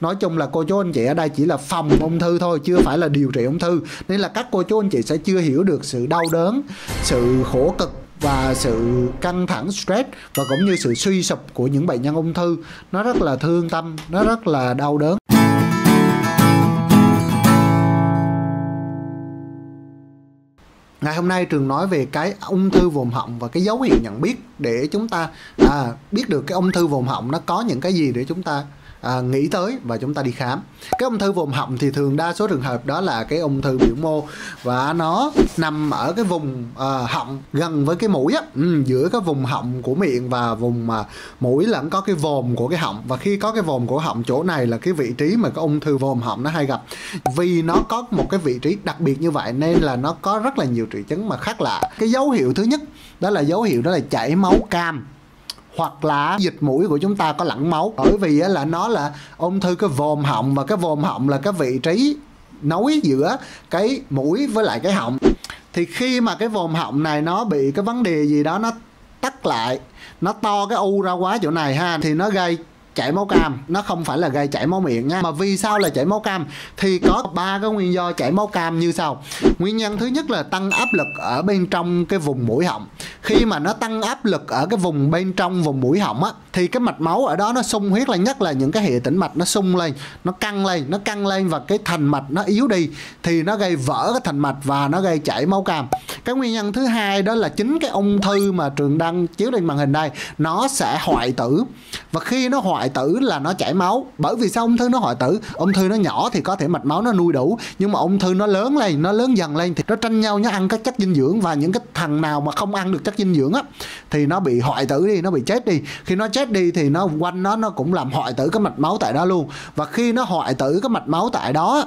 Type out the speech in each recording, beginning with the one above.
nói chung là cô chú anh chị ở đây chỉ là phòng ung thư thôi chưa phải là điều trị ung thư. Nên là các cô chú anh chị sẽ chưa hiểu được sự đau đớn sự khổ cực và sự căng thẳng stress và cũng như sự suy sụp của những bệnh nhân ung thư. Nó rất là thương tâm nó rất là đau đớn. Ngày hôm nay trường nói về cái ung thư vùng họng và cái dấu hiệu nhận biết để chúng ta à, biết được cái ung thư vùng họng nó có những cái gì để chúng ta à, nghĩ tới và chúng ta đi khám. Cái ung thư vùng họng thì thường đa số trường hợp đó là cái ung thư biểu mô và nó nằm ở cái vùng à, họng gần với cái mũi á. Ừ, giữa cái vùng họng của miệng và vùng mà mũi lẫn có cái vòm của cái họng. Và khi có cái vòm của họng chỗ này là cái vị trí mà cái ung thư vòm họng nó hay gặp. Vì nó có một cái vị trí đặc biệt như vậy nên là nó có rất là nhiều triệu chứng mà khác lạ. Cái dấu hiệu thứ nhất đó là dấu hiệu đó là chảy máu cam hoặc là dịch mũi của chúng ta có lẫn máu. Bởi vì là nó là ung thư, cái vòm họng và cái vòm họng là cái vị trí nối giữa cái mũi với lại cái họng. Thì khi mà cái vòm họng này nó bị cái vấn đề gì đó nó tắt lại, nó to cái u ra quá chỗ này ha, thì nó gây chảy máu cam. Nó không phải là gây chảy máu miệng nha. Mà vì sao là chảy máu cam? Thì có ba cái nguyên do chảy máu cam như sau. Nguyên nhân thứ nhất là tăng áp lực ở bên trong cái vùng mũi họng. Khi mà nó tăng áp lực ở cái vùng bên trong vùng mũi họng á, thì cái mạch máu ở đó nó sung huyết lên, nhất là những cái hệ tĩnh mạch nó sung lên, nó căng lên, nó căng lên và cái thành mạch nó yếu đi, thì nó gây vỡ cái thành mạch và nó gây chảy máu cam cái nguyên nhân thứ hai đó là chính cái ung thư mà trường đăng chiếu lên màn hình đây, nó sẽ hoại tử. Và khi nó hoại tử là nó chảy máu. Bởi vì sao ung thư nó hoại tử? Ung thư nó nhỏ thì có thể mạch máu nó nuôi đủ, nhưng mà ung thư nó lớn lên, nó lớn dần lên thì nó tranh nhau, nó ăn các chất dinh dưỡng. Và những cái thằng nào mà không ăn được chất dinh dưỡng á, thì nó bị hoại tử đi, nó bị chết đi. Khi nó chết đi thì nó quanh nó nó cũng làm hoại tử cái mạch máu tại đó luôn. Và khi nó hoại tử cái mạch máu tại đó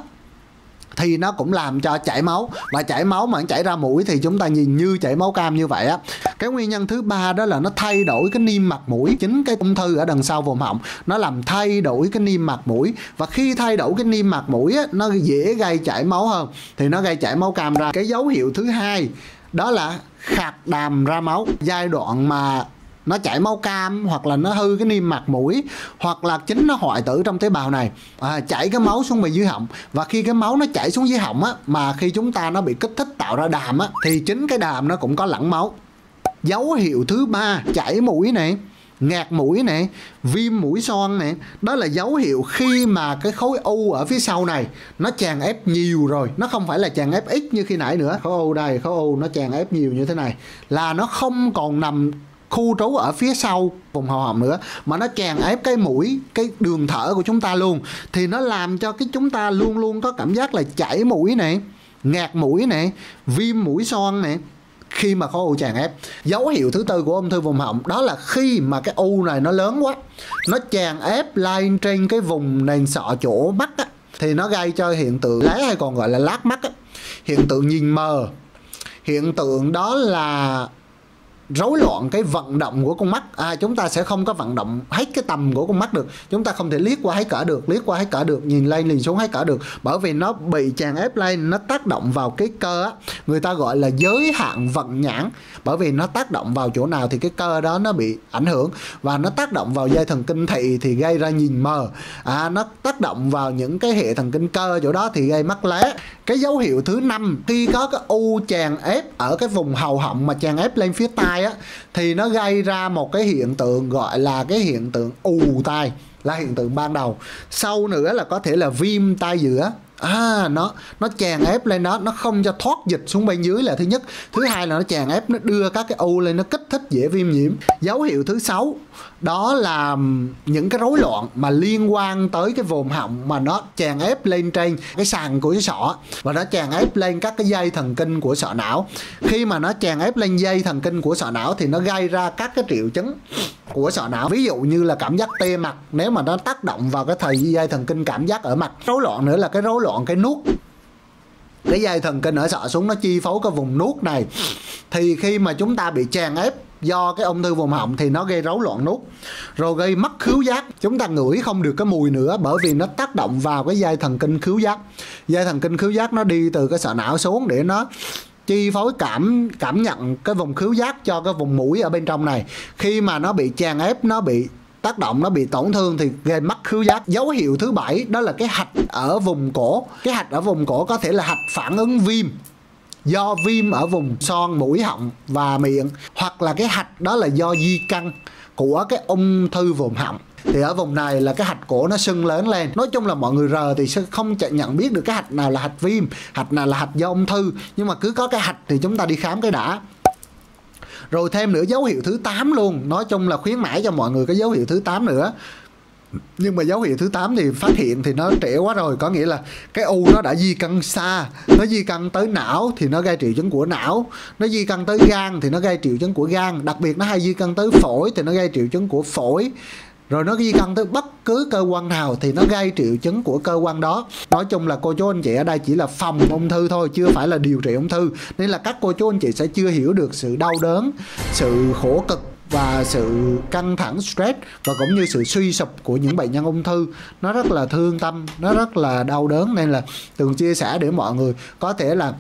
thì nó cũng làm cho chảy máu. Và chảy máu mà chảy ra mũi thì chúng ta nhìn như chảy máu cam như vậy á. Cái nguyên nhân thứ ba đó là nó thay đổi cái niêm mạc mũi, chính cái ung thư ở đằng sau vùng họng. Nó làm thay đổi cái niêm mạc mũi. Và khi thay đổi cái niêm mạc mũi á, nó dễ gây chảy máu hơn. Thì nó gây chảy máu cam ra. Cái dấu hiệu thứ hai đó là khạc đàm ra máu. Giai đoạn mà nó chảy máu cam hoặc là nó hư cái niêm mạc mũi hoặc là chính nó hoại tử trong tế bào này. À, chảy cái máu xuống bề dưới họng. Và khi cái máu nó chảy xuống dưới họng á mà khi chúng ta nó bị kích thích tạo ra đàm á thì chính cái đàm nó cũng có lẫn máu. Dấu hiệu thứ ba chảy mũi này ngạt mũi này viêm mũi son này. Đó là dấu hiệu khi mà cái khối u ở phía sau này nó tràn ép nhiều rồi. Nó không phải là tràn ép ít như khi nãy nữa. Khối u đây khối u nó tràn ép nhiều như thế này. Là nó không còn nằm khu trú ở phía sau vùng hầu họng nữa mà nó chèn ép cái mũi cái đường thở của chúng ta luôn. Thì nó làm cho cái chúng ta luôn luôn có cảm giác là chảy mũi này ngạt mũi này viêm mũi son này khi mà khối u tràn ép. Dấu hiệu thứ tư của ung thư vùng họng đó là khi mà cái u này nó lớn quá nó tràn ép lên trên cái vùng nền sọ chỗ mắt á, thì nó gây cho hiện tượng lé hay còn gọi là lát mắt á. hiện tượng nhìn mờ. Hiện tượng đó là rối loạn cái vận động của con mắt. À, chúng ta sẽ không có vận động hết cái tầm của con mắt được. Chúng ta không thể liếc qua hết cả được liếc qua hết cả được nhìn lên nhìn xuống hết cả được. Bởi vì nó bị tràn ép lên nó tác động vào cái cơ á. Người ta gọi là giới hạn vận nhãn. Bởi vì nó tác động vào chỗ nào thì cái cơ đó nó bị ảnh hưởng. Và nó tác động vào dây thần kinh thị thì gây ra nhìn mờ. À, nó tác động vào những cái hệ thần kinh cơ chỗ đó thì gây mắt lé. Cái dấu hiệu thứ năm khi có cái u tràn ép ở cái vùng hầu họng mà tràn ép lên phía tai á, thì nó gây ra một cái hiện tượng gọi là cái hiện tượng ù tai, là hiện tượng ban đầu. Sau nữa là có thể là viêm tai giữa. À nó nó chèn ép lên đó, nó không cho thoát dịch xuống bên dưới là thứ nhất. Thứ hai là nó chèn ép, nó đưa các cái u lên, nó kích thích dễ viêm nhiễm. Dấu hiệu thứ sáu đó là những cái rối loạn mà liên quan tới cái vùng họng mà nó tràn ép lên trên cái sàn của cái sọ và nó tràn ép lên các cái dây thần kinh của sọ não. Khi mà nó tràn ép lên dây thần kinh của sọ não thì nó gây ra các cái triệu chứng của sọ não. Ví dụ như là cảm giác tê mặt, nếu mà nó tác động vào cái thời dây thần kinh cảm giác ở mặt. Rối loạn nữa là cái rối loạn cái nuốt. Cái dây thần kinh ở sọ xuống nó chi phối cái vùng nuốt này. Thì khi mà chúng ta bị tràn ép do cái ung thư vùng họng thì nó gây rối loạn nuốt rồi gây mất khứu giác. Chúng ta ngửi không được cái mùi nữa bởi vì nó tác động vào cái dây thần kinh khứu giác. Dây thần kinh khứu giác nó đi từ cái sọ não xuống để nó chi phối cảm cảm nhận cái vùng khứu giác cho cái vùng mũi ở bên trong này. Khi mà nó bị tràn ép, nó bị tác động, nó bị tổn thương thì gây mất khứu giác. Dấu hiệu thứ bảy đó là cái hạch ở vùng cổ. Cái hạch ở vùng cổ có thể là hạch phản ứng viêm do viêm ở vùng son, mũi họng và miệng, hoặc là cái hạch đó là do di căn của cái ung thư vùng họng. Thì ở vùng này là cái hạch cổ nó sưng lớn lên. Nói chung là mọi người rờ thì sẽ không nhận biết được cái hạch nào là hạch viêm, hạch nào là hạch do ung thư. Nhưng mà cứ có cái hạch thì chúng ta đi khám cái đã. Rồi thêm nữa, dấu hiệu thứ 8 luôn. Nói chung là khuyến mãi cho mọi người cái dấu hiệu thứ 8 nữa nhưng mà dấu hiệu thứ 8 thì phát hiện thì nó trễ quá rồi. Có nghĩa là cái u nó đã di căn xa, nó di căn tới não thì nó gây triệu chứng của não, nó di căn tới gan thì nó gây triệu chứng của gan, đặc biệt nó hay di căn tới phổi thì nó gây triệu chứng của phổi. Rồi nó di căn tới bất cứ cơ quan nào thì nó gây triệu chứng của cơ quan đó. Nói chung là cô chú anh chị ở đây chỉ là phòng ung thư thôi, chưa phải là điều trị ung thư. Nên là các cô chú anh chị sẽ chưa hiểu được sự đau đớn, sự khổ cực và sự căng thẳng stress và cũng như sự suy sụp của những bệnh nhân ung thư. Nó rất là thương tâm nó rất là đau đớn. Nên là từng chia sẻ để mọi người có thể là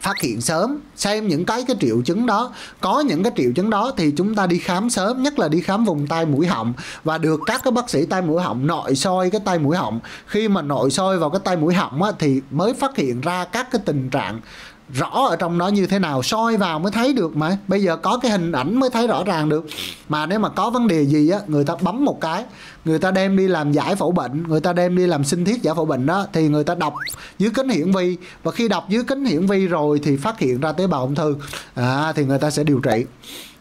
phát hiện sớm xem những cái cái triệu chứng đó. Có những cái triệu chứng đó thì chúng ta đi khám sớm nhất là đi khám vùng tai mũi họng. Và được các cái bác sĩ tai mũi họng nội soi cái tai mũi họng. Khi mà nội soi vào cái tai mũi họng á, thì mới phát hiện ra các cái tình trạng rõ ở trong đó như thế nào soi vào mới thấy được mà. Bây giờ có cái hình ảnh mới thấy rõ ràng được. Mà nếu mà có vấn đề gì á người ta bấm một cái người ta đem đi làm giải phẫu bệnh người ta đem đi làm sinh thiết giải phẫu bệnh đó thì người ta đọc dưới kính hiển vi. Và khi đọc dưới kính hiển vi rồi thì phát hiện ra tế bào ung thư. À, thì người ta sẽ điều trị.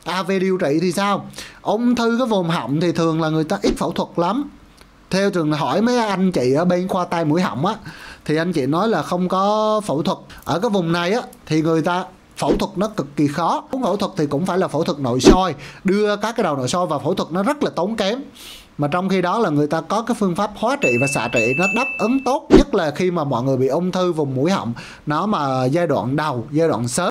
À về điều trị thì sao? Ung thư cái vùng họng thì thường là người ta ít phẫu thuật lắm. Theo trường hỏi mấy anh chị ở bên khoa tai mũi họng á thì anh chị nói là không có phẫu thuật. Ở cái vùng này á, thì người ta phẫu thuật nó cực kỳ khó. Muốn phẫu thuật thì cũng phải là phẫu thuật nội soi. Đưa các cái đầu nội soi vào phẫu thuật nó rất là tốn kém. Mà trong khi đó là người ta có cái phương pháp hóa trị và xạ trị nó đáp ứng tốt. Nhất là khi mà mọi người bị ung thư vùng mũi họng. Nó mà giai đoạn đầu, giai đoạn sớm.